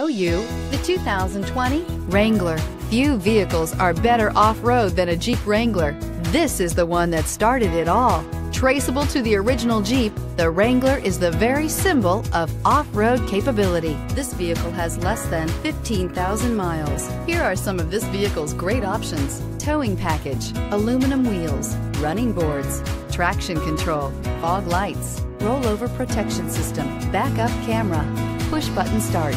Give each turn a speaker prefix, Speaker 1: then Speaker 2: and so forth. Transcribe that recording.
Speaker 1: Show you the 2020 Wrangler. Few vehicles are better off-road than a Jeep Wrangler. This is the one that started it all. Traceable to the original Jeep, the Wrangler is the very symbol of off-road capability. This vehicle has less than 15,000 miles. Here are some of this vehicle's great options. Towing package, aluminum wheels, running boards, traction control, fog lights, rollover protection system, backup camera, push button start,